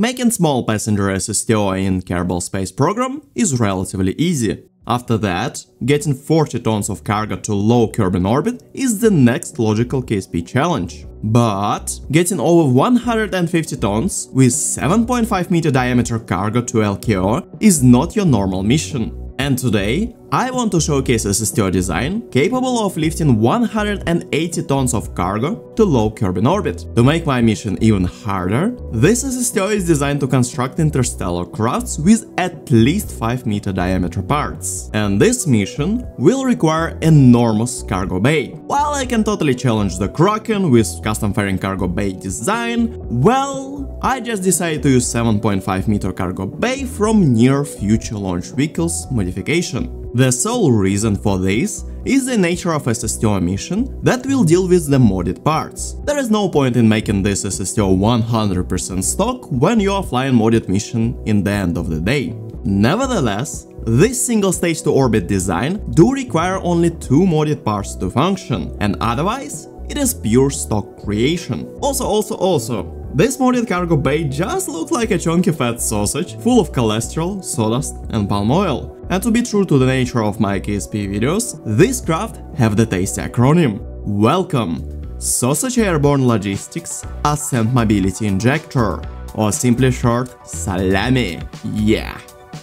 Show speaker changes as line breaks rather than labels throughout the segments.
Making small passenger SSTO in Kerbal Space Program is relatively easy. After that, getting 40 tons of cargo to low Kerbin orbit is the next logical KSP challenge. But getting over 150 tons with 7.5 meter diameter cargo to LKO is not your normal mission. And today, I want to showcase a SSTO design capable of lifting 180 tons of cargo to low Kerbin orbit. To make my mission even harder, this SSTO is designed to construct interstellar crafts with at least 5 meter diameter parts. And this mission will require enormous cargo bay. While I can totally challenge the Kraken with custom fairing cargo bay design, well, I just decided to use 7.5 meter cargo bay from near future launch vehicles modification. The sole reason for this is the nature of SSTO mission that will deal with the modded parts. There is no point in making this SSTO 100% stock when you are flying modded mission in the end of the day. Nevertheless, this single stage to orbit design do require only two modded parts to function, and otherwise it is pure stock creation. Also, also, also, this modded cargo bay just looks like a chunky fat sausage full of cholesterol, sawdust and palm oil. And to be true to the nature of my KSP videos, this craft have the tasty acronym. Welcome! Sausage Airborne Logistics Ascent Mobility Injector, or simply short, Salami. Yeah!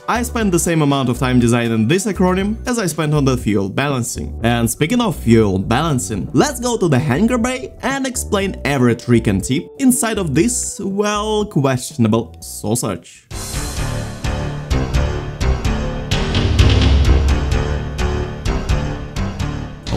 I spent the same amount of time designing this acronym as I spent on the fuel balancing. And speaking of fuel balancing, let's go to the hangar bay and explain every trick and tip inside of this, well, questionable sausage.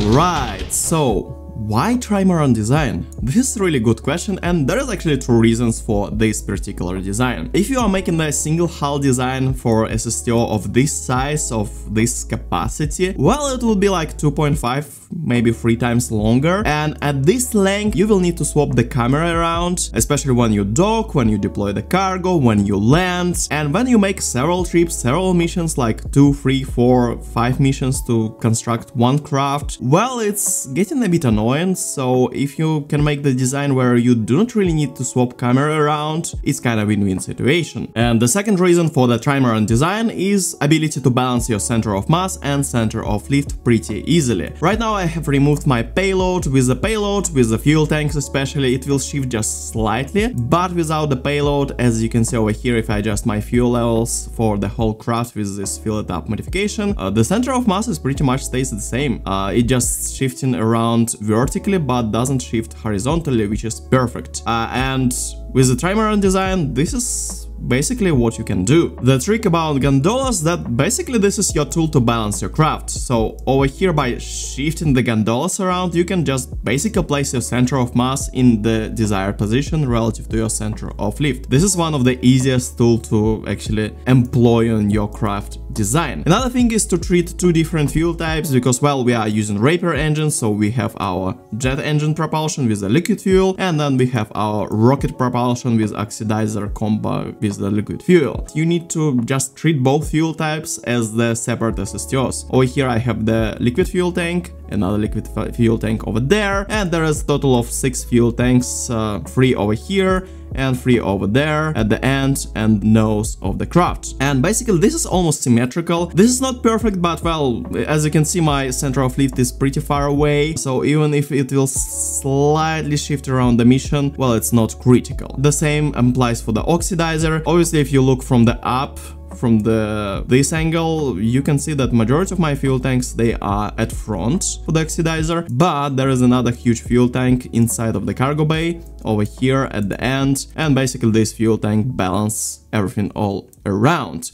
Alright, so why trimaran design? This is a really good question and there is actually two reasons for this particular design. If you are making a single hull design for SSTO of this size, of this capacity, well it will be like 2.5 maybe three times longer and at this length you will need to swap the camera around, especially when you dock, when you deploy the cargo, when you land and when you make several trips, several missions like 2, 3, 4, 5 missions to construct one craft, well it's getting a bit annoying so if you can make the design where you do not really need to swap camera around, it's kind of win-win situation. And the second reason for the trimaran design is ability to balance your center of mass and center of lift pretty easily. Right now I have removed my payload. With the payload, with the fuel tanks especially, it will shift just slightly, but without the payload, as you can see over here, if I adjust my fuel levels for the whole craft with this fill it up modification, uh, the center of mass is pretty much stays the same. Uh, it just shifting around vertically, but doesn't shift horizontally, which is perfect. Uh, and with the trimaran design, this is basically what you can do. The trick about gondolas that basically this is your tool to balance your craft. So over here by shifting the gondolas around you can just basically place your center of mass in the desired position relative to your center of lift. This is one of the easiest tool to actually employ on your craft design. Another thing is to treat two different fuel types because well we are using Rapier engines so we have our jet engine propulsion with the liquid fuel and then we have our rocket propulsion with oxidizer combo with the liquid fuel. You need to just treat both fuel types as the separate SSTOs. Over here I have the liquid fuel tank another liquid fuel tank over there and there is a total of six fuel tanks uh, three over here and three over there at the end and nose of the craft. And basically this is almost symmetrical. This is not perfect, but well, as you can see, my center of lift is pretty far away. So even if it will slightly shift around the mission, well, it's not critical. The same applies for the oxidizer. Obviously, if you look from the up, from the this angle you can see that majority of my fuel tanks they are at front for the oxidizer but there is another huge fuel tank inside of the cargo bay over here at the end and basically this fuel tank balance everything all around.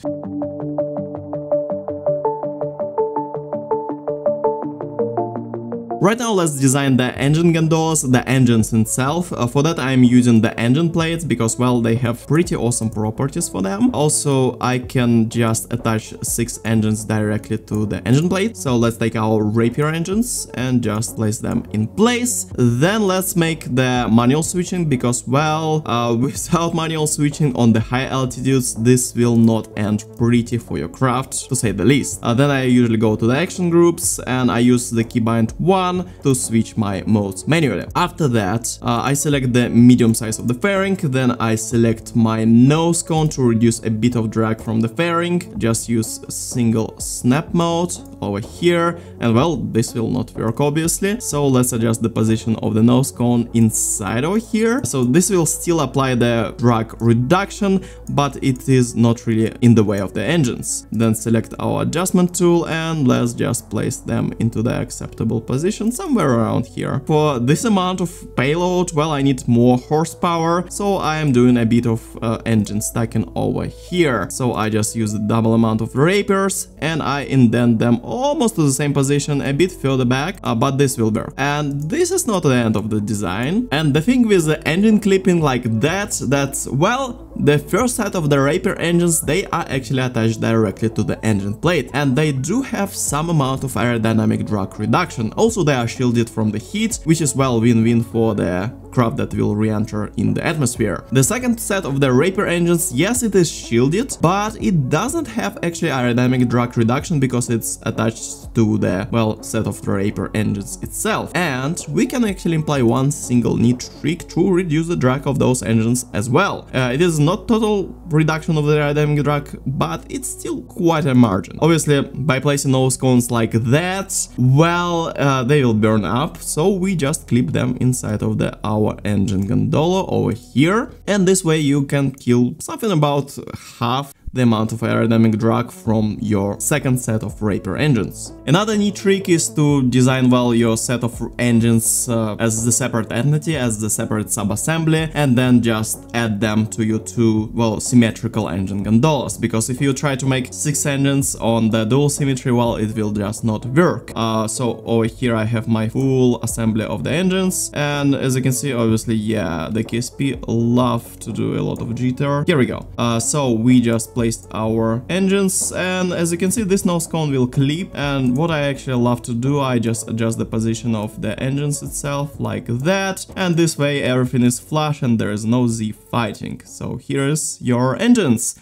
Right now let's design the engine gondolas, the engines itself. Uh, for that I'm using the engine plates because well they have pretty awesome properties for them. Also I can just attach six engines directly to the engine plate. So let's take our Rapier engines and just place them in place. Then let's make the manual switching because well uh, without manual switching on the high altitudes this will not end pretty for your craft to say the least. Uh, then I usually go to the action groups and I use the keybind 1 1 to switch my modes manually. After that, uh, I select the medium size of the fairing, then I select my nose cone to reduce a bit of drag from the fairing, just use single snap mode over here, and well, this will not work obviously, so let's adjust the position of the nose cone inside over here. So this will still apply the drag reduction, but it is not really in the way of the engines. Then select our adjustment tool and let's just place them into the acceptable position somewhere around here. For this amount of payload, well, I need more horsepower, so I am doing a bit of uh, engine stacking over here. So I just use the double amount of rapiers and I indent them almost to the same position a bit further back, uh, but this will work. And this is not the end of the design. And the thing with the engine clipping like that, that's, well, the first set of the rapier engines, they are actually attached directly to the engine plate, and they do have some amount of aerodynamic drag reduction. Also, they are shielded from the heat, which is well win-win for the craft that will re-enter in the atmosphere. The second set of the Rapier engines, yes it is shielded, but it doesn't have actually aerodynamic drag reduction because it's attached to the, well, set of the Rapier engines itself. And we can actually imply one single neat trick to reduce the drag of those engines as well. Uh, it is not total reduction of the aerodynamic drag, but it's still quite a margin. Obviously, by placing nose cones like that, well, uh, they will burn up, so we just clip them inside of the our our engine gondola over here. And this way you can kill something about half the amount of aerodynamic drag from your second set of Rapier engines. Another neat trick is to design well your set of engines uh, as the separate entity, as the separate subassembly, and then just add them to your two, well, symmetrical engine gondolas, because if you try to make six engines on the dual symmetry, well, it will just not work. Uh, so over here I have my full assembly of the engines, and as you can see, obviously, yeah, the KSP love to do a lot of jitter. Here we go. Uh, so we just play placed our engines and as you can see this nose cone will clip and what I actually love to do I just adjust the position of the engines itself like that and this way everything is flush and there is no Z fighting. So here's your engines.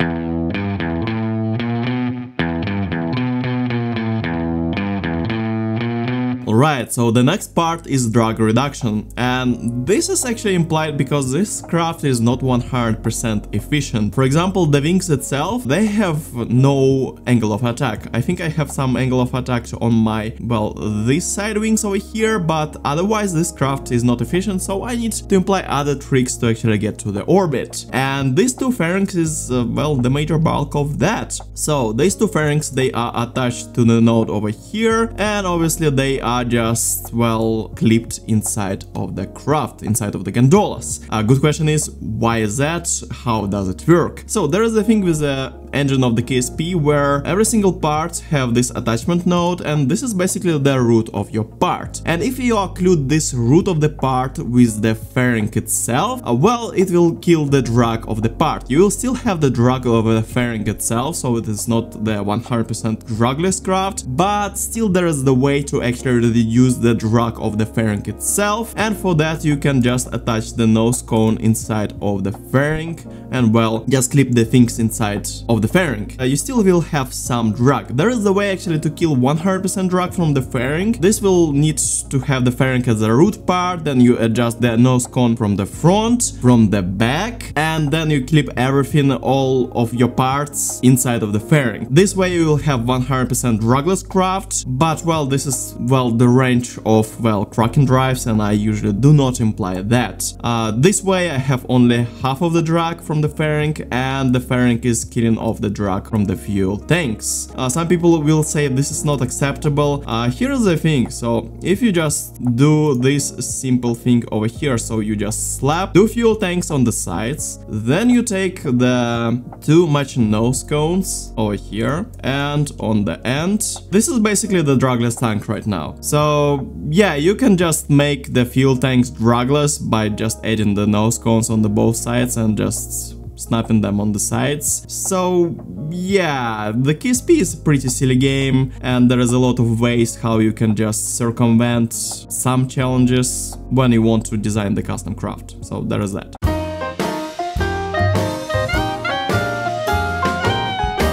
Right, so the next part is drag reduction, and this is actually implied because this craft is not 100% efficient. For example, the wings itself, they have no angle of attack. I think I have some angle of attack on my, well, this side wings over here, but otherwise this craft is not efficient, so I need to imply other tricks to actually get to the orbit. And these two fairings is, uh, well, the major bulk of that. So these two fairings, they are attached to the node over here, and obviously they are just, well, clipped inside of the craft, inside of the gondolas. A good question is, why is that? How does it work? So there is a thing with the engine of the KSP where every single part have this attachment node and this is basically the root of your part. And if you occlude this root of the part with the fairing itself, uh, well, it will kill the drag of the part. You will still have the drag of the fairing itself, so it is not the 100% dragless craft, but still there is the way to actually reduce the drag of the fairing itself, and for that you can just attach the nose cone inside of the fairing, and well, just clip the things inside of the fairing. Uh, you still will have some drag. There is a way actually to kill 100% drag from the fairing. This will need to have the fairing as a root part, then you adjust the nose cone from the front, from the back, and then you clip everything, all of your parts inside of the fairing. This way you will have 100% dragless craft, but well, this is, well, the range of, well, Kraken drives, and I usually do not imply that. Uh, this way I have only half of the drag from the fairing, and the fairing is killing off the drag from the fuel tanks. Uh, some people will say this is not acceptable. Uh, here's the thing, so if you just do this simple thing over here, so you just slap two fuel tanks on the sides, then you take the two matching nose cones over here and on the end. This is basically the dragless tank right now. So yeah, you can just make the fuel tanks dragless by just adding the nose cones on the both sides and just snapping them on the sides. So yeah, the KSP is a pretty silly game and there is a lot of ways how you can just circumvent some challenges when you want to design the custom craft. So there is that.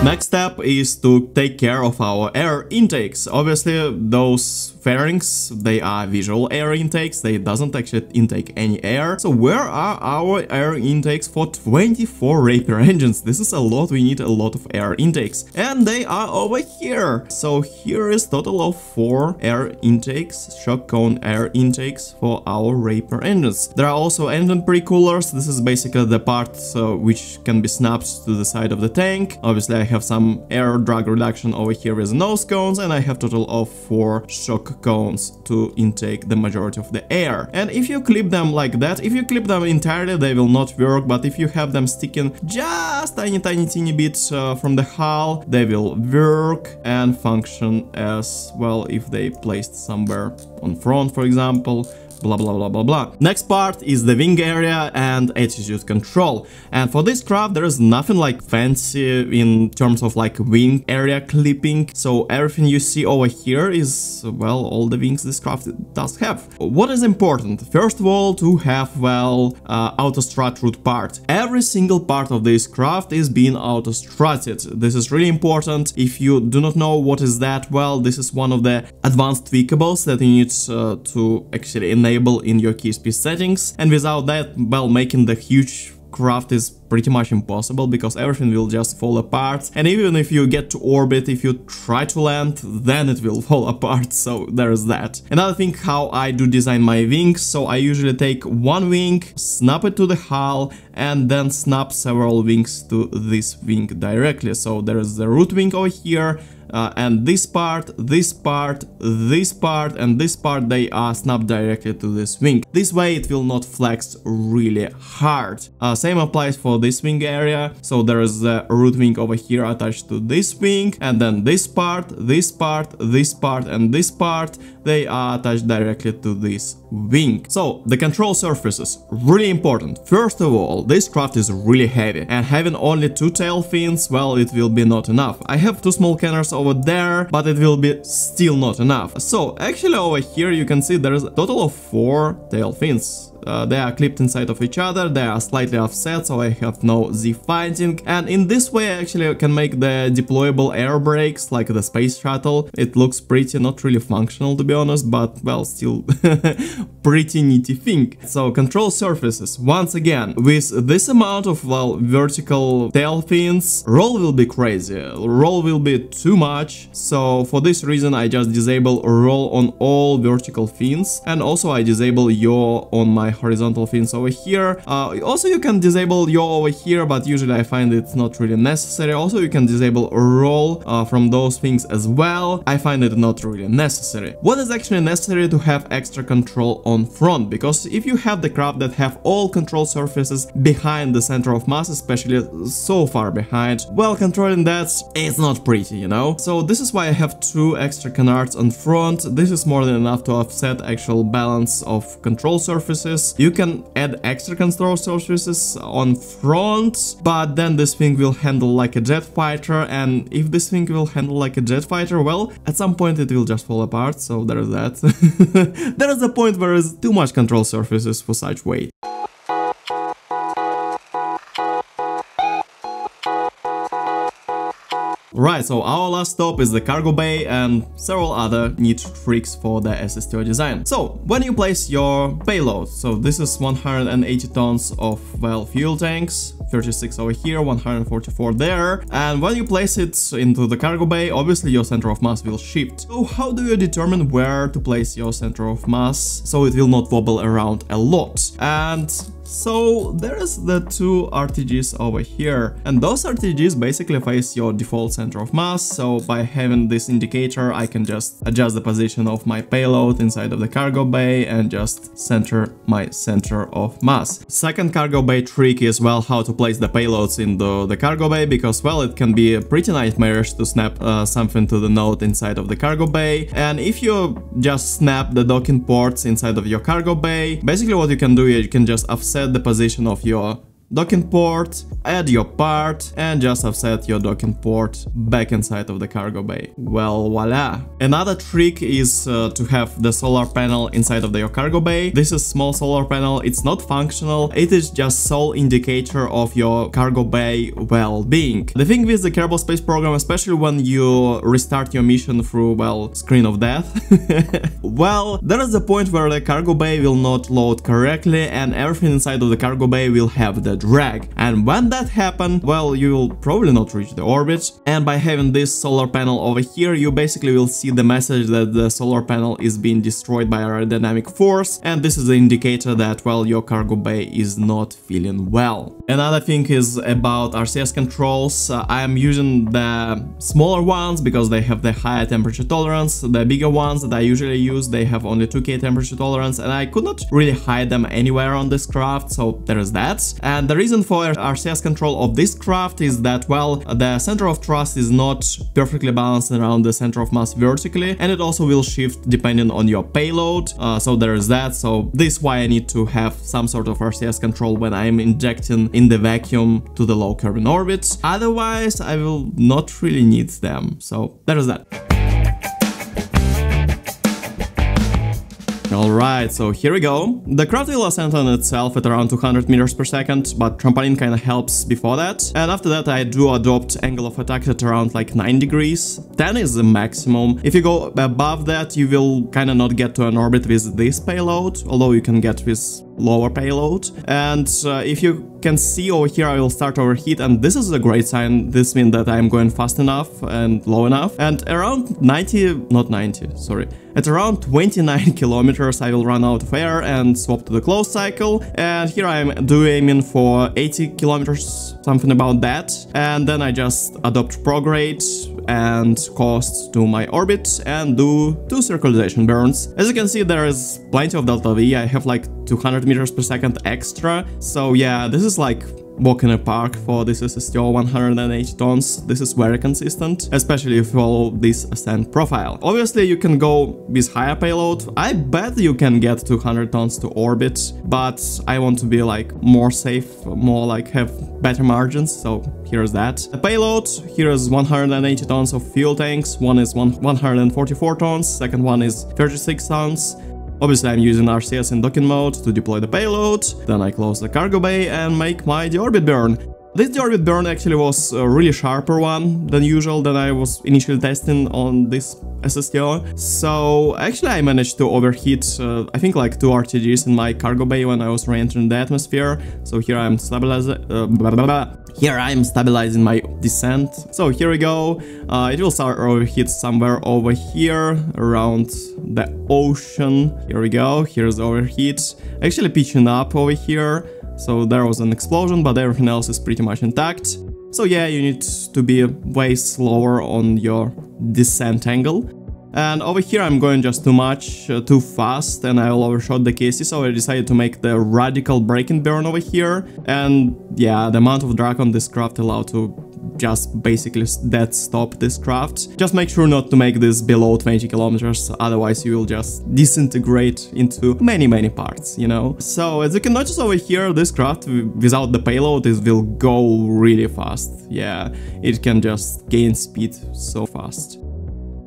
Next step is to take care of our air intakes. Obviously, those fairings, they are visual air intakes, they doesn't actually intake any air. So where are our air intakes for 24 Rapier engines? This is a lot, we need a lot of air intakes. And they are over here. So here is total of 4 air intakes, shock cone air intakes for our Rapier engines. There are also engine pre-coolers, this is basically the part which can be snapped to the side of the tank. Obviously I have some air drag reduction over here with nose cones and I have total of 4 shock cones to intake the majority of the air. And if you clip them like that, if you clip them entirely they will not work, but if you have them sticking just tiny tiny teeny bit uh, from the hull, they will work and function as well if they placed somewhere on front for example blah blah blah blah blah. Next part is the wing area and attitude control. And for this craft there is nothing like fancy in terms of like wing area clipping. So everything you see over here is, well, all the wings this craft does have. What is important? First of all, to have, well, uh, auto-strut root part. Every single part of this craft is being auto-strutted. This is really important. If you do not know what is that, well, this is one of the advanced tweakables that you need uh, to actually enable enable in your KSP settings. And without that, well, making the huge craft is pretty much impossible because everything will just fall apart. And even if you get to orbit if you try to land then it will fall apart. So there's that. Another thing how i do design my wings. So i usually take one wing snap it to the hull and then snap several wings to this wing directly. So there's the root wing over here uh, and this part, this part, this part and this part they are snapped directly to this wing. This way it will not flex really hard. Uh, same applies for this wing area, so there is a root wing over here attached to this wing and then this part, this part, this part and this part they are attached directly to this wing. So the control surfaces, really important. First of all, this craft is really heavy and having only two tail fins, well, it will be not enough. I have two small cannons over there, but it will be still not enough. So actually over here you can see there is a total of four tail fins uh, they are clipped inside of each other, they are slightly offset so I have no Z-fighting. and in this way I actually can make the deployable air brakes like the space shuttle. It looks pretty not really functional to be honest but well still pretty neaty thing. So control surfaces once again with this amount of well vertical tail fins roll will be crazy, roll will be too much so for this reason I just disable roll on all vertical fins and also I disable yaw on my horizontal fins over here. Uh, also, you can disable yaw over here, but usually I find it's not really necessary. Also, you can disable roll uh, from those things as well. I find it not really necessary. What is actually necessary to have extra control on front? Because if you have the craft that have all control surfaces behind the center of mass, especially so far behind, well, controlling that is not pretty, you know? So this is why I have two extra canards on front. This is more than enough to offset actual balance of control surfaces you can add extra control surfaces on front, but then this thing will handle like a jet fighter, and if this thing will handle like a jet fighter, well, at some point it will just fall apart, so there is that. there is a point where too much control surfaces for such weight. Right, so our last stop is the cargo bay and several other neat tricks for the SSTO design. So, when you place your payload, so this is 180 tons of, well, fuel tanks, 36 over here, 144 there, and when you place it into the cargo bay, obviously your center of mass will shift. So how do you determine where to place your center of mass so it will not wobble around a lot? And so there is the two RTGs over here. And those RTGs basically face your default center of mass. So by having this indicator I can just adjust the position of my payload inside of the cargo bay and just center my center of mass. Second cargo bay trick is well how to place the payloads in the, the cargo bay because well it can be a pretty nightmarish to snap uh, something to the node inside of the cargo bay. And if you just snap the docking ports inside of your cargo bay basically what you can do is you can just offset set the position of your docking port, add your part and just offset your docking port back inside of the cargo bay. Well, voila. Another trick is uh, to have the solar panel inside of the, your cargo bay. This is small solar panel, it's not functional, it is just sole indicator of your cargo bay well-being. The thing with the Kerbal Space Program, especially when you restart your mission through, well, screen of death, well, there is a point where the cargo bay will not load correctly and everything inside of the cargo bay will have the drag. And when that happens, well, you will probably not reach the orbit. And by having this solar panel over here, you basically will see the message that the solar panel is being destroyed by aerodynamic force. And this is the indicator that, well, your cargo bay is not feeling well. Another thing is about RCS controls. Uh, I am using the smaller ones because they have the higher temperature tolerance. The bigger ones that I usually use, they have only 2k temperature tolerance and I could not really hide them anywhere on this craft, so there is that. And the reason for RCS control of this craft is that, well, the center of thrust is not perfectly balanced around the center of mass vertically, and it also will shift depending on your payload, uh, so there is that, so this is why I need to have some sort of RCS control when I'm injecting in the vacuum to the low Kerbin orbit, otherwise I will not really need them, so there is that. Alright, so here we go. The craft will ascend on itself at around 200 meters per second, but trampoline kinda helps before that. And after that I do adopt angle of attack at around like 9 degrees. 10 is the maximum. If you go above that, you will kinda not get to an orbit with this payload, although you can get with lower payload. And uh, if you can see over here, I will start overheat, and this is a great sign. This means that I'm going fast enough and low enough. And around 90, not 90, sorry, at around 29 kilometers, I will run out of air and swap to the close cycle. And here I am do aiming for 80 kilometers, something about that. And then I just adopt prograde and coast to my orbit and do two circularization burns. As you can see, there is plenty of delta V. I have like 200 meters per second extra. So yeah, this is like walk in a park for this SSTO 108 tons. This is very consistent, especially if you follow this ascent profile. Obviously, you can go with higher payload. I bet you can get 200 tons to orbit, but I want to be like more safe, more like have better margins, so here's that. The payload, here is 180 tons of fuel tanks, one is 144 tons, second one is 36 tons, Obviously I'm using RCS in docking mode to deploy the payload, then I close the cargo bay and make my deorbit burn. This deorbit burn actually was a really sharper one than usual than I was initially testing on this SSTO. So actually I managed to overheat uh, I think like two RTGs in my cargo bay when I was re-entering the atmosphere. So here I'm stabilizing uh, here I'm stabilizing my descent. So here we go. Uh, it will start overheat somewhere over here around the ocean. Here we go. Here's overheat. Actually pitching up over here. So there was an explosion, but everything else is pretty much intact. So yeah, you need to be way slower on your descent angle. And over here I'm going just too much, uh, too fast, and I'll overshot the KSC, so I decided to make the radical break-in burn over here. And yeah, the amount of drag on this craft allowed to just basically dead stop this craft. Just make sure not to make this below 20 kilometers, otherwise you will just disintegrate into many many parts, you know? So as you can notice over here, this craft without the payload it will go really fast. Yeah, it can just gain speed so fast.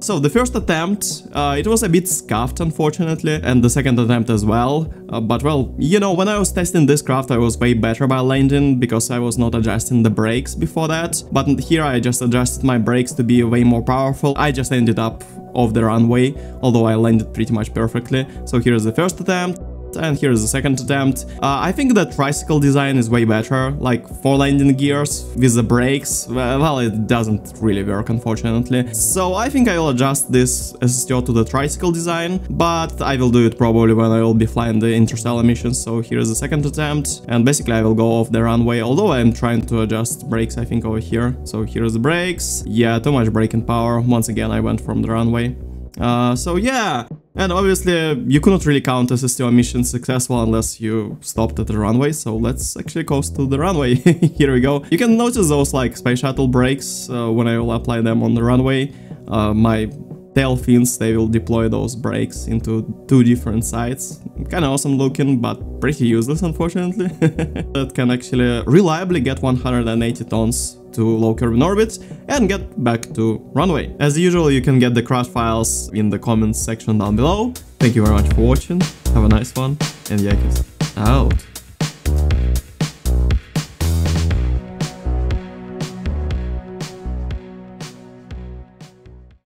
So the first attempt, uh, it was a bit scuffed unfortunately, and the second attempt as well, uh, but well, you know, when I was testing this craft I was way better by landing because I was not adjusting the brakes before that, but here I just adjusted my brakes to be way more powerful, I just ended up off the runway, although I landed pretty much perfectly. So here's the first attempt, and here's the second attempt. Uh, I think the tricycle design is way better, like four landing gears with the brakes, well it doesn't really work unfortunately. So I think I'll adjust this SSTO to the tricycle design, but I will do it probably when I will be flying the interstellar missions, so here's the second attempt, and basically I will go off the runway, although I'm trying to adjust brakes I think over here. So here's the brakes, yeah, too much braking power, once again I went from the runway. Uh, so yeah, and obviously you couldn't really count as a mission successful unless you stopped at the runway, so let's actually coast to the runway. Here we go. You can notice those like space shuttle brakes uh, when I will apply them on the runway. Uh, my tail fins, they will deploy those brakes into two different sides. Kinda awesome looking, but pretty useless unfortunately. that can actually reliably get 180 tons to low Kerbin orbit and get back to runway. As usual, you can get the craft files in the comments section down below. Thank you very much for watching, have a nice one, and Yakez out.